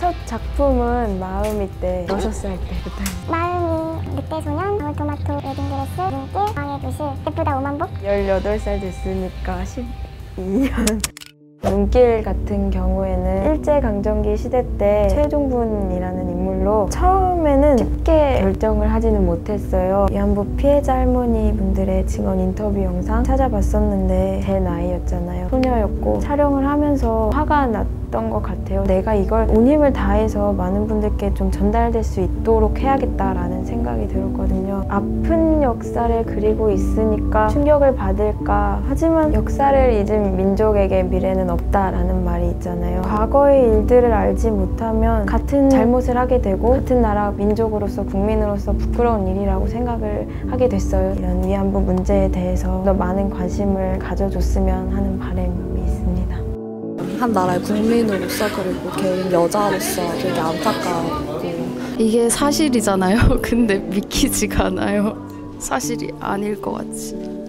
첫 작품은 마음이 때 여섯 살 때부터 마음이 늑대 소년, 방울토마토, 웨딩드레스, 눈길, 여왕의 교실, 예쁘다 오만복? 18살 됐으니까 12년 눈길 같은 경우에는 일제강점기 시대 때 최종분이라는 인물로 처음에는 쉽게 결정을 하지는 못했어요. 위안부 피해자 할머니 분들의 증언 인터뷰 영상 찾아봤었는데 제 나이였잖아요. 소녀였고 촬영을 하면서 화가 났던 것 같아요. 내가 이걸 온 힘을 다해서 많은 분들께 좀 전달될 수 있도록 해야겠다라는 생각이 들었거든요. 아픈 역사를 그리고 있으니까 충격을 받을까 하지만 역사를 잊은 민족에게 미래는 없다라는 말이 있잖아요. 과거의 일들을 알지 못하면 같은 잘못을 하게 되고 같은 나라 민족으로서 국민으로서 부끄러운 일이라고 생각을 하게 됐어요. 이런 위안부 문제에 대해서 더 많은 관심을 가져줬으면 하는 바람이 있습니다. 한 나라의 국민으로서 그리고 개인 여자로서 되게 안타까웠고 이게 사실이잖아요. 근데 믿기지가 않아요. 사실이 아닐 것 같이.